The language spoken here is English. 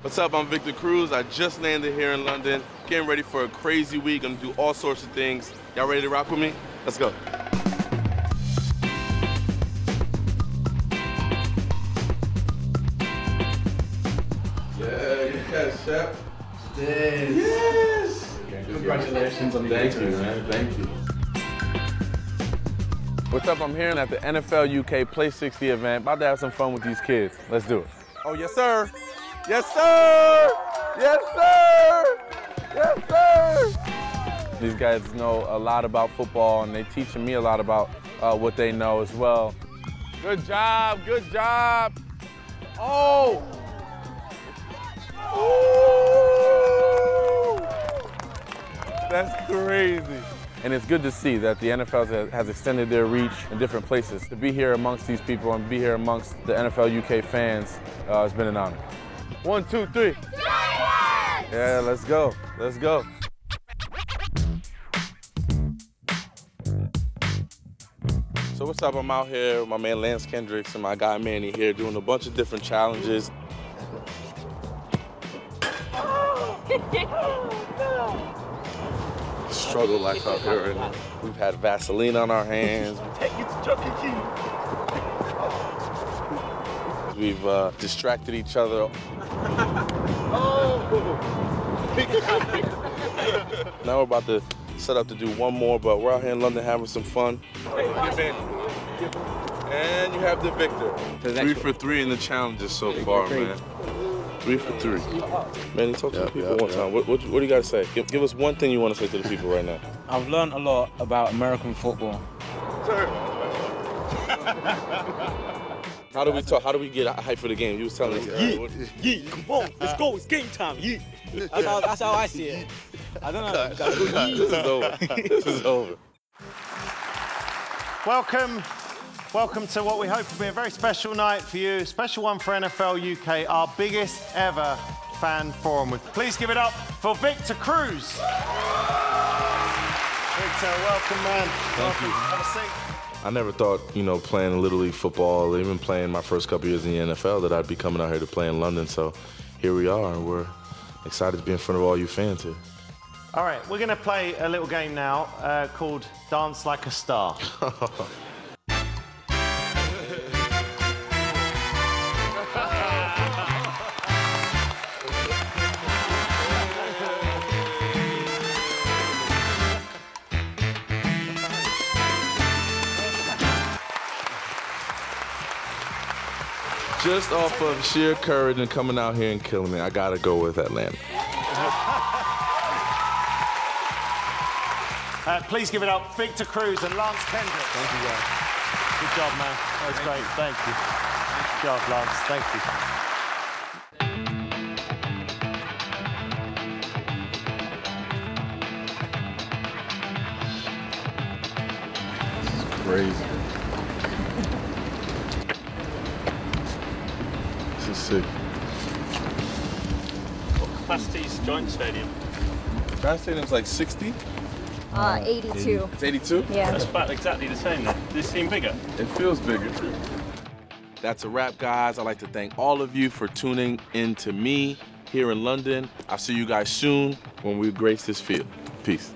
What's up? I'm Victor Cruz. I just landed here in London, getting ready for a crazy week. I'm gonna do all sorts of things. Y'all ready to rock with me? Let's go. Yeah, yes, chef. Yes. Yes. Congratulations on the Thank you, victory. man. Thank you. What's up? I'm here at the NFL UK Play 60 event. About to have some fun with these kids. Let's do it. Oh, yes, sir. Yes, sir. Yes, sir. Yes, sir. These guys know a lot about football, and they teaching me a lot about uh, what they know as well. Good job. Good job. Oh. Ooh. That's crazy. And it's good to see that the NFL has- has extended their reach in different places. To be here amongst these people and be here amongst the NFL UK fans uh, has been an honor. One, two, three. Yeah, let's go. Let's go. So what's up? I'm out here with my man Lance Kendricks and my guy Manny here doing a bunch of different challenges. Struggle life out here right now. We've had Vaseline on our hands. Take it to Chuck E. Cheese. We've uh, distracted each other. now we're about to set up to do one more, but we're out here in London having some fun. And you have the victor. Three for three in the challenges so far, man. Three for three. Man, talk to the people one time. What, what, what do you got to say? Give, give us one thing you want to say to the people right now. I've learned a lot about American football. How do we talk? How do we get hype for the game? You was telling us. what- Yeah, come on, let's go. It's game time. Yeah. That's how, that's how I see it. I don't know. this is over. This is over. Welcome. Welcome to what we hope will be a very special night for you. Special one for NFL UK, our biggest ever fan forum. Please give it up for Victor Cruz. Victor, welcome, man. Thank you. Have a seat. I never thought, you know, playing Little League football, even playing my first couple years in the NFL, that I'd be coming out here to play in London. So here we are, and we're excited to be in front of all you fans here. All right, we're going to play a little game now uh, called Dance Like a Star. Just off of sheer courage and coming out here and killing it, I gotta go with Atlanta. Uh, please give it up, Victor Cruz and Lance Kendrick. Thank you, guys. Good job, man. That was great. Thank you. Good job, Lance. Thank you. This is sick. Capacity's Giant Stadium. Giant Stadium's like 60. Uh, 82. It's 82. Yeah. That's about exactly the same. Then. Does this seem bigger? It feels bigger. That's a wrap, guys. I'd like to thank all of you for tuning in to me here in London. I'll see you guys soon when we grace this field. Peace.